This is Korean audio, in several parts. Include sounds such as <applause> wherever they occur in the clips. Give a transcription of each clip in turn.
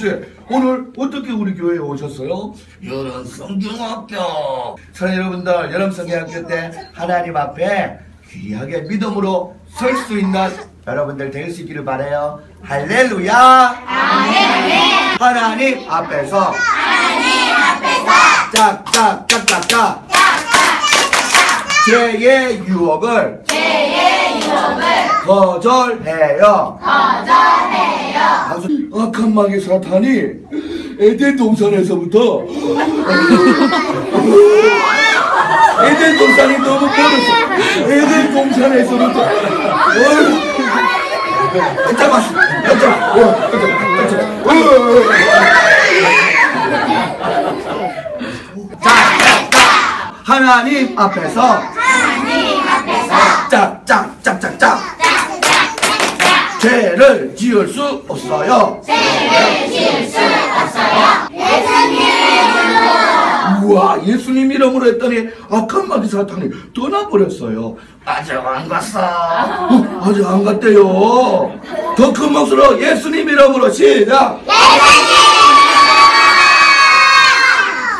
글쎄 오늘 어떻게 우리 교회에 오셨어요? 여름 성경학교. 사랑 여러분들 여름 성경학교 때 하나님 앞에 귀하게 믿음으로 설 수 있는 여러분들 될 수 있기를 바래요. 할렐루야! 하나님 앞에서. 짝짝짝짝짝. 죄의 유혹을 거절해요. 아주 악한 마귀 사탄이 에덴 동산에서부터 <laughs> 에덴 동산이 너무 멀었어. 에덴 동산에서부터 어휴. 잡았어. 잡았어. 어, 자, 자, 자. 하나님 앞에서 짝짝짝짝짝 죄를 지을 수 없어요. 우와 예수님 이름으로 했더니 악한 마귀 사탄이 떠나버렸어요. 아직 안 갔어. 어, 아직 안 갔대요. 더 큰 목소리로 예수님 이름으로 시작.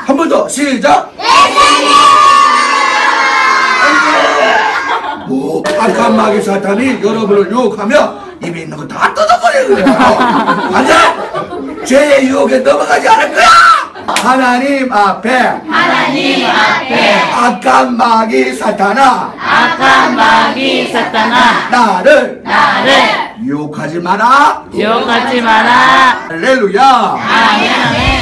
한번 더 시작. 오, 악한 마귀 사탄이 여러분을 유혹하며 입에 있는 거 다 뜯어버려 그래요. 맞아? 죄의 유혹에 넘어가지 않을 거야. 하나님 앞에 하나님 앞에 악한 마귀 사탄아 악한 마귀 사탄아 나를 나를 유혹하지 마라. 유혹하지 마라 할렐루야. 아멘 아멘